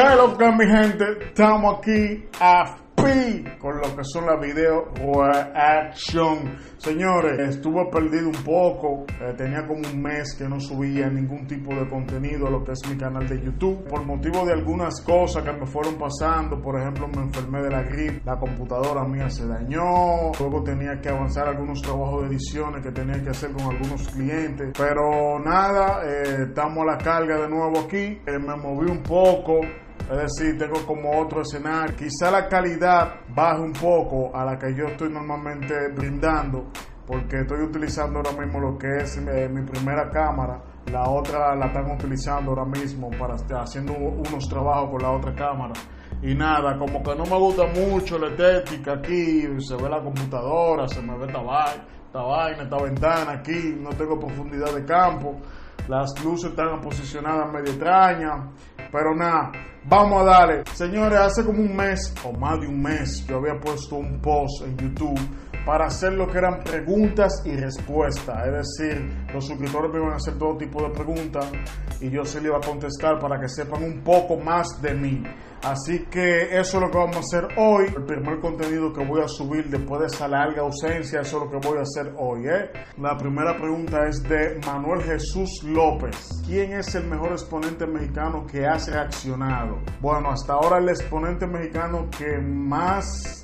¿Sabes lo que mi gente? Estamos aquí a con lo que son las video reaction. Señores, estuve perdido un poco. Eh, tenía como un mes que no subía ningún tipo de contenido a lo que es mi canal de YouTube. Por motivo de algunas cosas que me fueron pasando. Por ejemplo, me enfermé de la gripe. La computadora mía se dañó. Luego tenía que avanzar algunos trabajos de ediciones que tenía que hacer con algunos clientes. Pero nada, eh, estamos a la carga de nuevo aquí. Eh, me moví un poco. Es decir, tengo como otro escenario. Quizá la calidad baje un poco a la que yo estoy normalmente brindando, porque estoy utilizando ahora mismo lo que es eh, mi primera cámara. La otra la están utilizando ahora mismo para estar haciendo unos trabajos con la otra cámara. Y nada, como que no me gusta mucho la estética aquí, se ve la computadora, se me ve esta vaina, esta, vaina, esta ventana aquí, no tengo profundidad de campo las luces están posicionadas medio extrañas, pero nada, vamos a darle. Señores, hace como un mes o más de un mes yo había puesto un post en YouTube para hacer lo que eran preguntas y respuestas. Es decir, los suscriptores me iban a hacer todo tipo de preguntas y yo se le iba a contestar para que sepan un poco más de mí. Así que eso es lo que vamos a hacer hoy. El primer contenido que voy a subir después de esa larga ausencia, eso es lo que voy a hacer hoy. ¿eh? La primera pregunta es de Manuel Jesús López. ¿Quién es el mejor exponente mexicano que has reaccionado? Bueno, hasta ahora el exponente mexicano que más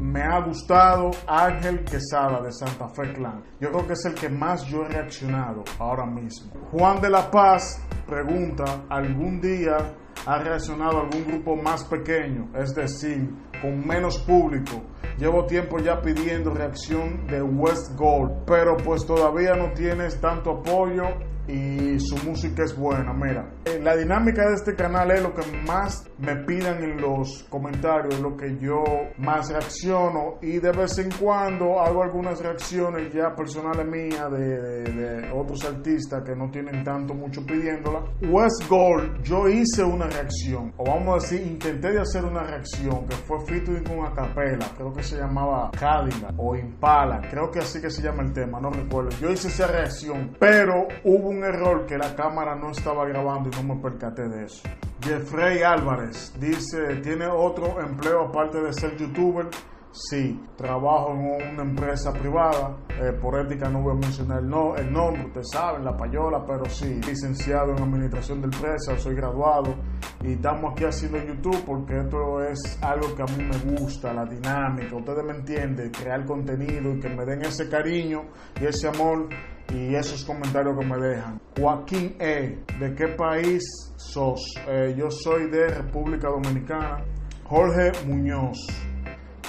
me ha gustado Ángel Quesada de Santa Fe Clan. Yo creo que es el que más yo he reaccionado ahora mismo. Juan de la Paz pregunta, ¿algún día ha reaccionado algún grupo más pequeño? Es decir, con menos público. Llevo tiempo ya pidiendo reacción de West Gold, pero pues todavía no tienes tanto apoyo y su música es buena. Mira, eh, la dinámica de este canal es lo que más me pidan en los comentarios, lo que yo más reacciono y de vez en cuando hago algunas reacciones ya personales mías de, otros artistas que no tienen tanto mucho pidiéndola. West Gold, yo hice una reacción, o vamos a decir, intenté de hacer una reacción que fue featuring con Acapella, creo que se llamaba Cadillac o Impala, creo que así que se llama el tema, no recuerdo. Yo hice esa reacción, pero hubo un error que la cámara no estaba grabando y no me percaté de eso. Jeffrey Álvarez dice, ¿tiene otro empleo aparte de ser youtuber? Sí, trabajo en una empresa privada, eh, por ética no voy a mencionar el, no, el nombre, ustedes saben, la payola, pero sí, licenciado en administración de empresas, soy graduado y estamos aquí haciendo YouTube porque esto es algo que a mí me gusta, la dinámica, ustedes me entienden, crear contenido y que me den ese cariño y ese amor y esos comentarios que me dejan. Joaquín E, ¿de qué país sos? Eh, yo soy de República Dominicana. Jorge Muñoz,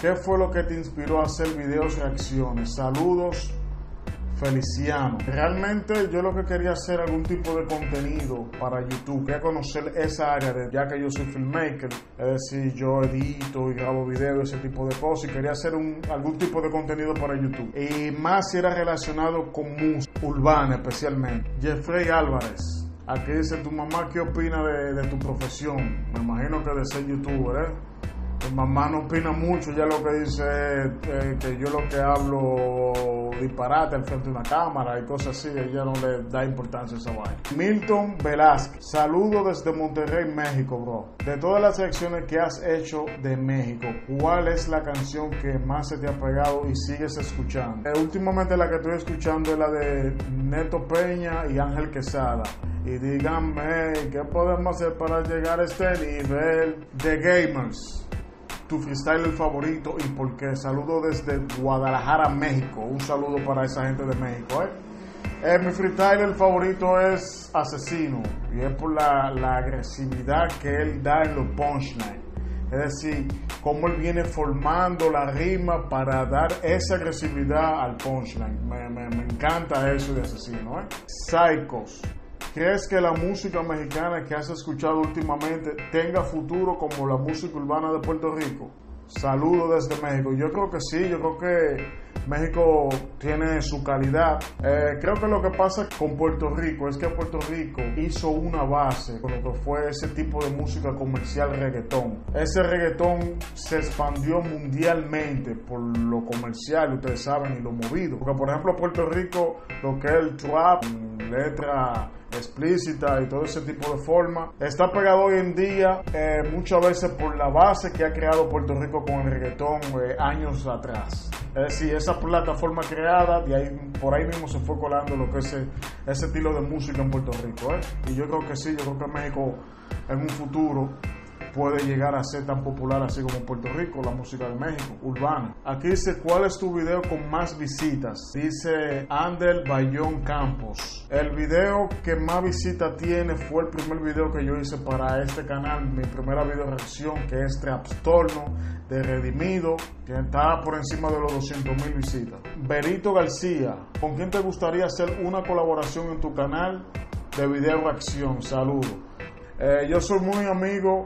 ¿qué fue lo que te inspiró a hacer videos reacciones? Saludos Feliciano. Realmente yo lo que quería hacer algún tipo de contenido para YouTube, quería conocer esa área, de, ya que yo soy filmmaker, es decir, yo edito y grabo videos, ese tipo de cosas, y quería hacer un, algún tipo de contenido para YouTube. Y más si era relacionado con música urbana especialmente. Jeffrey Álvarez. Aquí dice tu mamá, ¿qué opina de, de tu profesión? Me imagino que de ser youtuber, ¿eh? Mi mamá no opina mucho, ya lo que dice eh, que yo lo que hablo disparate al frente de una cámara y cosas así, ella no le da importancia a esa vaina. Milton Velázquez, saludo desde Monterrey, México, bro. De todas las secciones que has hecho de México, ¿cuál es la canción que más se te ha pegado y sigues escuchando? Eh, últimamente la que estoy escuchando es la de Neto Peña y Ángel Quesada. Y díganme, ¿qué podemos hacer para llegar a este nivel de gamers? Tu freestyler favorito y porque saludo desde Guadalajara, México. Un saludo para esa gente de México. ¿eh? Eh, mi freestyler favorito es Asesino y es por la, agresividad que él da en los punchlines. Es decir, cómo él viene formando la rima para dar esa agresividad al punchline. Me, me, me encanta eso de asesino. ¿eh? Psychos. ¿Crees que la música mexicana que has escuchado últimamente tenga futuro como la música urbana de Puerto Rico? Saludos desde México. Yo creo que sí, yo creo que México tiene su calidad. Eh, creo que lo que pasa con Puerto Rico es que Puerto Rico hizo una base con lo que fue ese tipo de música comercial reggaetón. Ese reggaetón se expandió mundialmente por lo comercial, ustedes saben, y lo movido. Porque por ejemplo Puerto Rico, lo que es el trap, letra explícita y todo ese tipo de forma. Está pegado hoy en día eh, muchas veces por la base que ha creado Puerto Rico con el reggaetón eh, años atrás. Es decir, esa plataforma creada, de ahí, por ahí mismo se fue colando lo que es ese, ese estilo de música en Puerto Rico. ¿eh? Y yo creo que sí, yo creo que México en un futuro puede llegar a ser tan popular así como Puerto Rico, la música de México, urbana. Aquí dice, ¿cuál es tu video con más visitas? Dice Andel Bayón Campos. El video que más visitas tiene fue el primer video que yo hice para este canal, mi primera video reacción, que es Trapstorno de Redimido, que está por encima de los 200 mil visitas. Berito García, ¿con quién te gustaría hacer una colaboración en tu canal de video reacción? Saludos. Eh, yo soy muy amigo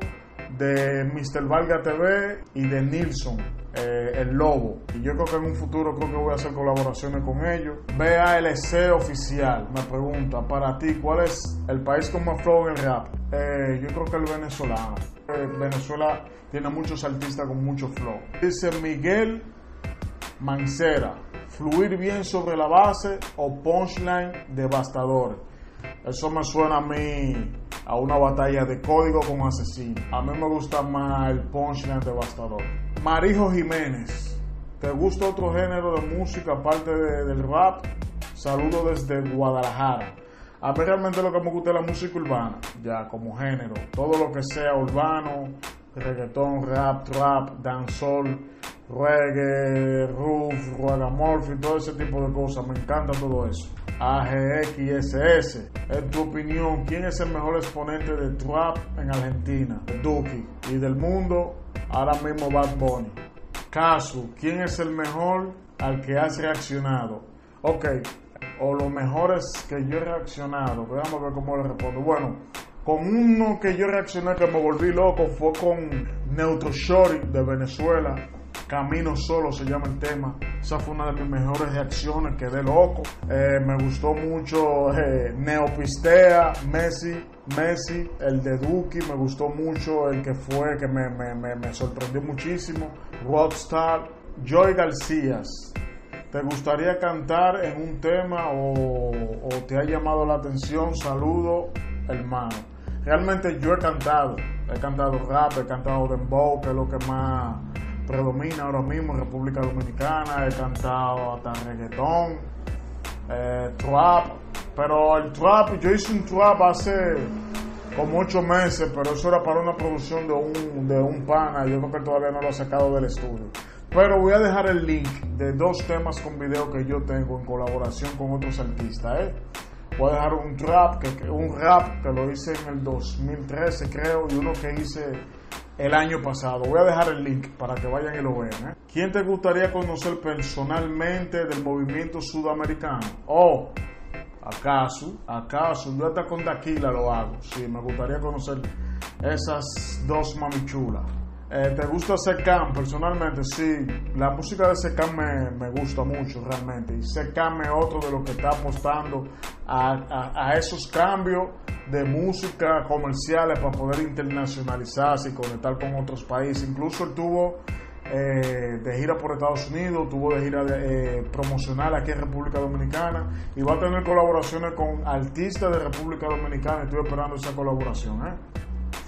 de Mr. Valga TV y de Nilsson, eh, el Lobo. Y yo creo que en un futuro creo que voy a hacer colaboraciones con ellos. BALC oficial me pregunta, para ti, ¿cuál es el país con más flow en el rap? Eh, yo creo que el venezolano. Eh, Venezuela tiene muchos artistas con mucho flow. Dice Miguel Mancera, fluir bien sobre la base o punchline devastador. Eso me suena a mí a una batalla de código con asesino. A mí me gusta más el punchline devastador. Marijo Jiménez, ¿te gusta otro género de música aparte del rap? Saludo desde Guadalajara. A mí realmente lo que me gusta es la música urbana, ya como género. Todo lo que sea urbano, reggaetón, rap, trap, dancehall, reggae, roof, y todo ese tipo de cosas. Me encanta todo eso. AGXS. En tu opinión, ¿quién es el mejor exponente de trap en Argentina? Duki. Y del mundo, ahora mismo Bad Bunny. Casu, ¿quién es el mejor al que has reaccionado? Ok, o los mejores que yo he reaccionado. Veamos ver cómo le respondo. Bueno, con uno que yo reaccioné que me volví loco fue con Neutro Shorty de Venezuela. Camino Solo se llama el tema. Esa fue una de mis mejores reacciones, quedé loco. Eh, me gustó mucho eh, Neopistea, Messi, Messi, el de Duki, me gustó mucho el que fue, que me, me, me, sorprendió muchísimo. Rockstar, Joy García. ¿Te gustaría cantar en un tema o, o te ha llamado la atención? Saludo, hermano. Realmente yo he cantado, he cantado rap, he cantado dembow, que es lo que más predomina ahora mismo en República Dominicana. He cantado hasta reggaetón, eh, trap, pero el trap, yo hice un trap hace como ocho meses, pero eso era para una producción de un, de un pana. Yo creo que todavía no lo he sacado del estudio. Pero voy a dejar el link de dos temas con video que yo tengo en colaboración con otros artistas. ¿eh? Voy a dejar un rap que, un rap que lo hice en el 2013 creo y uno que hice el año pasado. Voy a dejar el link para que vayan y lo vean. ¿eh? ¿Quién te gustaría conocer personalmente del movimiento sudamericano? Oh, acaso, acaso, yo hasta con Daquila lo hago. Sí, me gustaría conocer esas dos mamichulas. Eh, ¿Te gusta Secam? Personalmente, sí. La música de Secam me, me, gusta mucho realmente. Y Secam es otro de los que está apostando a, a, esos cambios de música comerciales para poder internacionalizarse y conectar con otros países. Incluso él tuvo eh, de gira por Estados Unidos, tuvo de gira eh, promocional aquí en República Dominicana y va a tener colaboraciones con artistas de República Dominicana. Estoy esperando esa colaboración. ¿eh?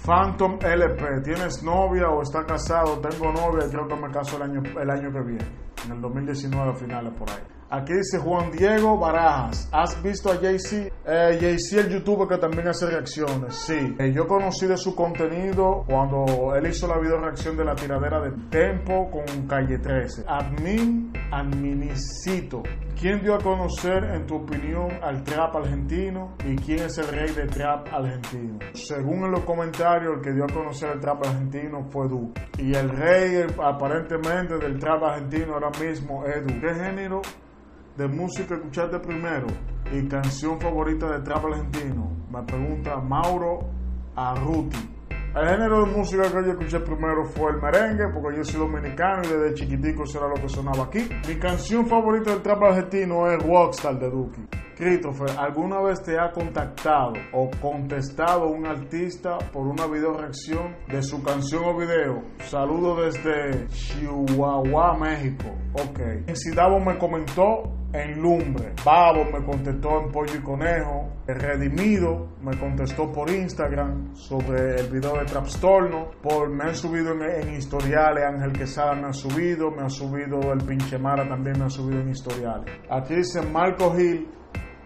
Phantom LP, ¿tienes novia o está casado? Tengo novia creo que me caso el año, el año que viene, en el 2019 a finales por ahí. Aquí dice Juan Diego Barajas. ¿Has visto a Jay-Z? Eh, Jay-Z, el youtuber que también hace reacciones. Sí. Eh, yo conocí de su contenido cuando él hizo la video reacción de la tiradera de Tempo con Calle 13. Admin Adminicito. ¿Quién dio a conocer, en tu opinión, al trap argentino y quién es el rey del trap argentino? Según en los comentarios, el que dio a conocer el trap argentino fue Duque. Y el rey, aparentemente, del trap argentino ahora mismo es Duque. ¿Qué género de música escuchaste primero y canción favorita de trap argentino? Me pregunta Mauro Arruti. El género de música que yo escuché primero fue el merengue, porque yo soy dominicano y desde chiquitico eso era lo que sonaba aquí. Mi canción favorita del trap argentino es Rockstar de Duki. Christopher, ¿alguna vez te ha contactado o contestado un artista por una video reacción de su canción o video? Saludo desde Chihuahua, México. Ok. Davo me comentó en Lumbre. Babo me contestó en Pollo y Conejo. Redimido me contestó por Instagram sobre el video de Trapstorno. Por, me han subido en, historiales. Ángel Quesada me ha subido. Me ha subido el Pinche Mara también me ha subido en historiales. Aquí dice Marco Gil.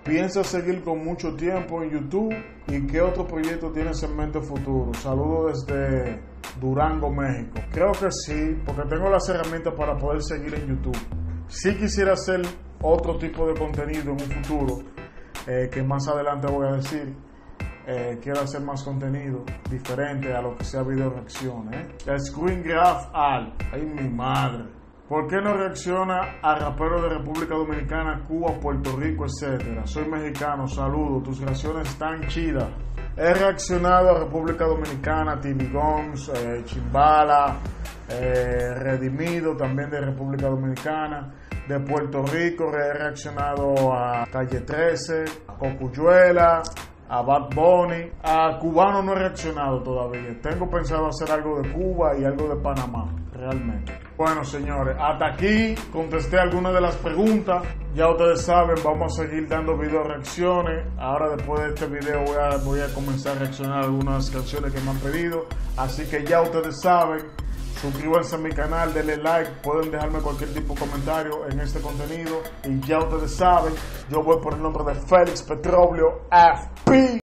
¿Piensa seguir con mucho tiempo en YouTube? ¿Y qué otro proyecto tienes en mente futuro? Saludos desde Durango, México. Creo que sí, porque tengo las herramientas para poder seguir en YouTube. Si quisiera hacer otro tipo de contenido en un futuro, eh, que más adelante voy a decir. Eh, quiero hacer más contenido diferente a lo que sea video reacción. ¿eh? Screen Graph Al, ay mi madre. ¿Por qué no reacciona a raperos de República Dominicana, Cuba, Puerto Rico, etcétera? Soy mexicano, saludo, tus reacciones están chidas. He reaccionado a República Dominicana, Timmy Gons, eh, Chimbala, eh, Redimido también de República Dominicana. De Puerto Rico he reaccionado a Calle 13, a Cocuyuela, a Bad Bunny. A cubano no he reaccionado todavía. Tengo pensado hacer algo de Cuba y algo de Panamá, realmente. Bueno, señores, hasta aquí contesté algunas de las preguntas. Ya ustedes saben, vamos a seguir dando video reacciones. Ahora después de este video voy a, comenzar a reaccionar a algunas canciones que me han pedido. Así que ya ustedes saben. Suscríbanse a mi canal, denle like, pueden dejarme cualquier tipo de comentario en este contenido. Y ya ustedes saben, yo voy por el nombre de Félix Petróleo FP.